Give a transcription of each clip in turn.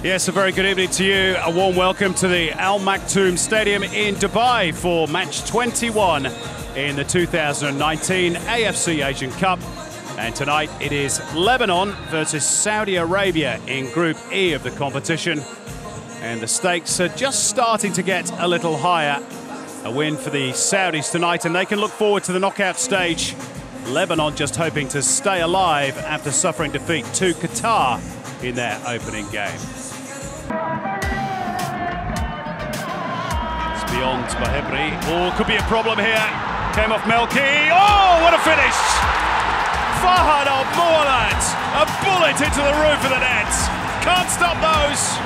Yes, a very good evening to you. A warm welcome to the Al Maktoum Stadium in Dubai for match 21 in the 2019 AFC Asian Cup. And tonight it is Lebanon versus Saudi Arabia in Group E of the competition. And the stakes are just starting to get a little higher. A win for the Saudis tonight, and they can look forward to the knockout stage. Lebanon just hoping to stay alive after suffering defeat to Qatar in their opening game. It's beyond Bahebri. Oh, could be a problem here. Came off Melki. Oh, what a finish! Fahad Al Muwallad, a bullet into the roof of the net. Can't stop those.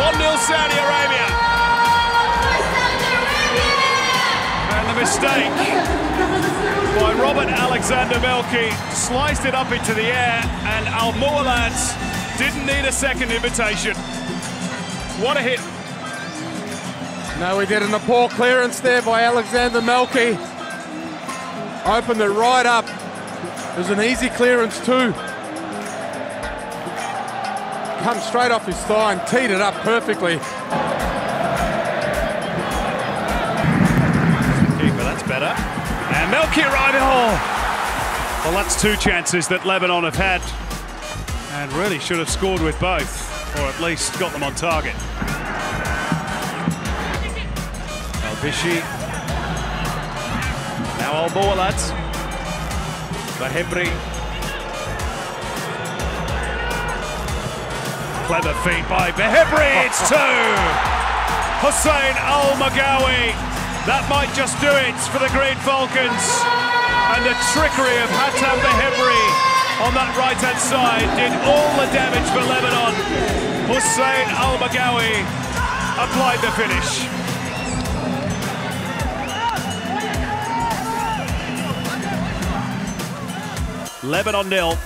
1-0 Saudi Arabia. And the mistake by Robert Alexander Melki sliced it up into the air, and Al Muwallad didn't need a second invitation. What a hit. No, we didn't. A poor clearance there by Alexander Melki. Opened it right up. It was an easy clearance too. Come straight off his thigh and teed it up perfectly. Keeper, that's better. And Melki arriving. Oh. Well, that's two chances that Lebanon have had and really should have scored with both, or at least got them on target. El Bishi. Now Al Muwallad. Bahebri. Clever feet by Bahebri. It's two. Hussein Al Mogahwi. That might just do it for the Green Falcons. And the trickery of Hatem Bahebri on that right-hand side did all the damage for Lebanon. Hussein Al Mogahwi applied the finish. Lebanon nil,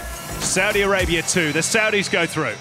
Saudi Arabia two. The Saudis go through.